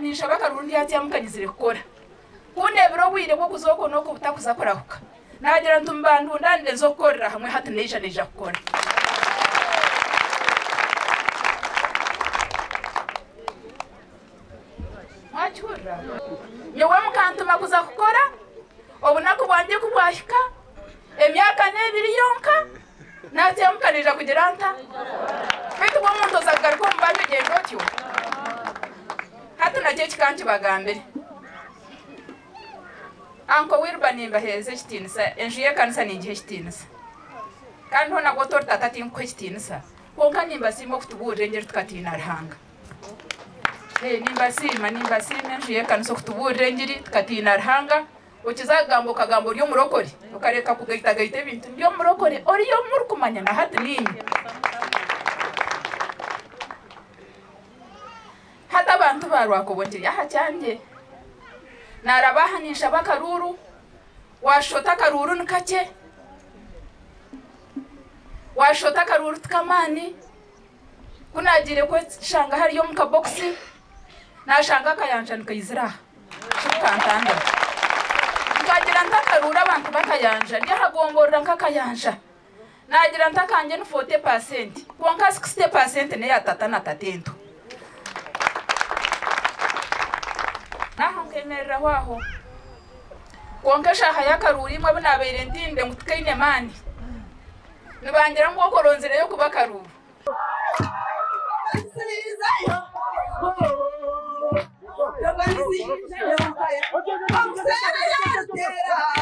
nisha bakarundi yati yamukanyizire kukora kundebera obwire bw'okuza oko n'oko butakuza kurahuka nagira ntumbandu ndandire nzokukorera hamwe hati neija neija kukora mwakihurira nyowe mukantuma kuza kukora obunaku bwanje kubwahika emyaka n'ebiri yonka natyemukanija kugira nta baitu bw'omuntu ozagaruka omu bantu genda hati nakyo kikankibagambe anko wirba nimbaheeza ekitiinisa enju y'ekanisa ningiha ekitiinisa kandi ho nabwo tori tata tinkuha ekitiinisa konka nimbasiima okutubuurira engeri tukatiina ruhanga nimbasiima nimbasiima enju y'ekanisa okutubuurira engeri tukatiina ruhanga okizagamba okagamba ori omurokore okareka kugaitagaita ebintu ndi omurokore oriyo murikumanya na hati ninyi barwakobongeri aha kyangye narabahanisha bakaruru. Washota akaruru ni kake washota akaruru tikamaani kunagire kweshanga hariyo mu kabokisi nashanga akayanja nikaizira aha kikukantanda nkagira ntakarura abantu bakayanja. Ndihagomborera nkakayanja. Nagira ntakanje ni 40 pasenti konka 60 pasenti neyatata na tatento naho nkemereraho aho konka eshaha y'akaruru imwe bunabaire ntinde ngu tikaine maani nibangira ngu okoronzire yo kuba karuru Omusajja yatera